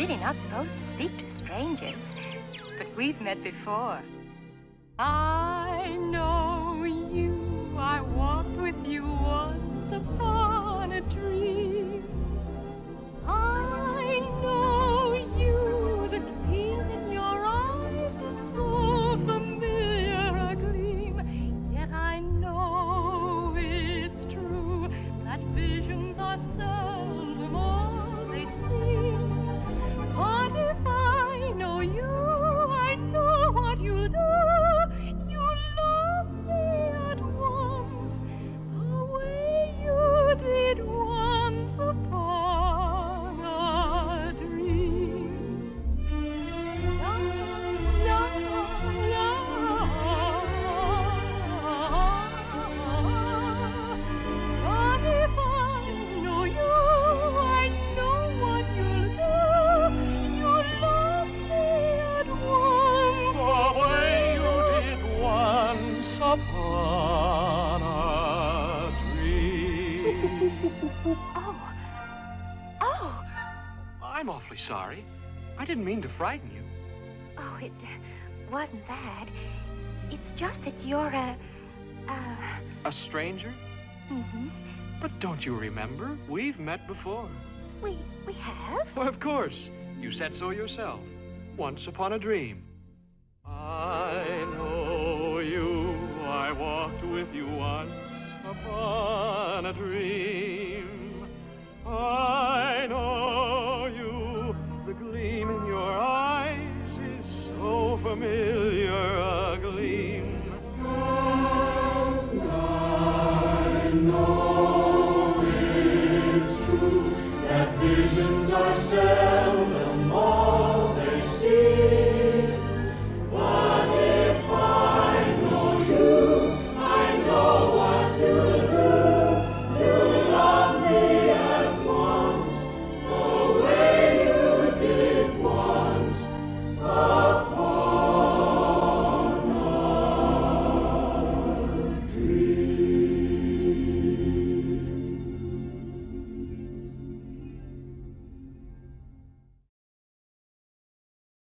really not supposed to speak to strangers, but we've met before. I know you. I walked with you once upon a dream. I know you. The gleam in your eyes is so familiar a gleam. Yet I know it's true that visions are seldom upon a dream. Oh. Oh. I'm awfully sorry. I didn't mean to frighten you. Oh, it uh, wasn't that. It's just that you're a. Uh. A stranger? Mm-hmm. But don't you remember? We've met before. We we have. Well, of course. You said so yourself. Once upon a dream. I. I walked with you once upon a dream. I know you. The gleam in your eyes is so familiar a gleam. I know it's true that visions are sad.